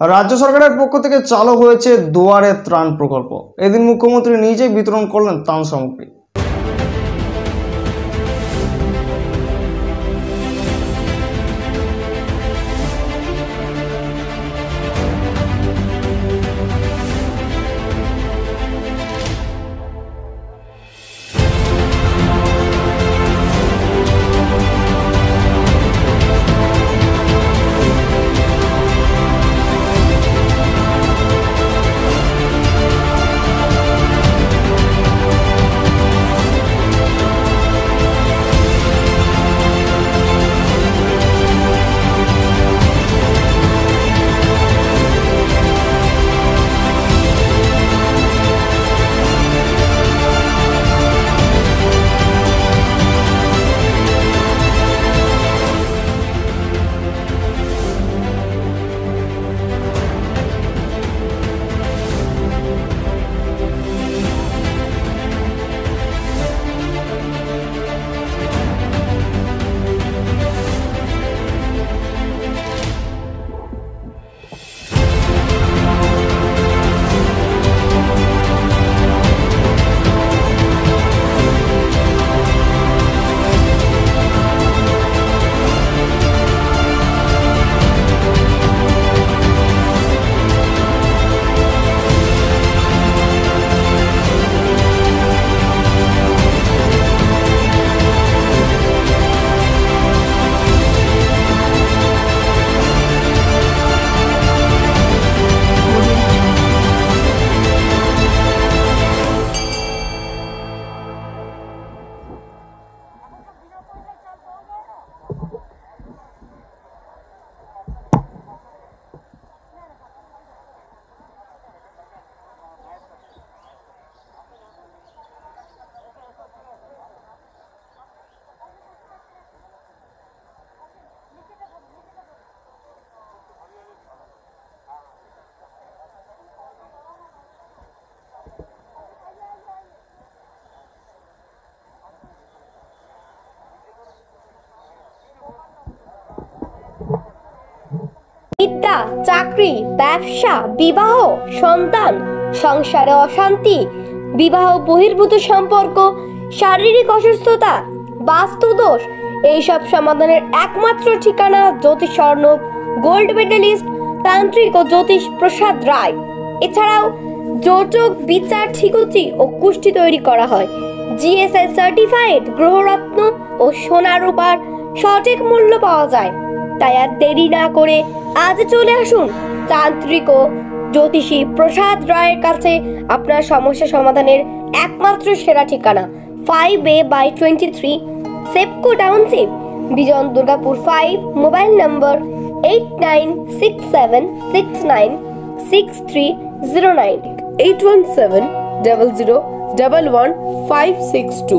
রাজ্য সরকারের পক্ষ থেকে চালু হয়েছে দুয়ারে ত্রাণ প্রকল্প। এদিন মুখ্যমন্ত্রী নিজেই বিতরণ করলেন ত্রাণ সামগ্রী। বিদ্যা, চাকরি, ব্যবসা, বিবাহ, সন্তান, সংসারে অশান্তি, বিবাহ বহির্ভূত সম্পর্ক, শারীরিক অসুস্থতা বাস্তুদোষ এইসব সমাধানের একমাত্র ঠিকানা জ্যোতিষ স্বর্ণব গোল্ড মেডেলিস্ট, তান্ত্রিক ও জ্যোতিষ প্রসাদ রায়। এছাড়াও যোজক, বিচার, ঠিকুচি ও কুষ্টি তৈরি করা হয়। জিএসআই সার্টিফাইড গ্রহরত্ন ও সোনা রূপার সঠিক মূল্য পাওয়া যায়। তাই আর দেরি না করে আজ চলে আসুন। তান্ত্রিক ও জ্যোতিষী প্রসাদ রায়ের কাছে আপনার সমস্যা সমাধানের একমাত্র সেরা ঠিকানা। Five A by twenty three সেপকো township Bijan Durgapur five mobile number eight nine six seven six nine six three zero nine eight one seven double zero double one five six two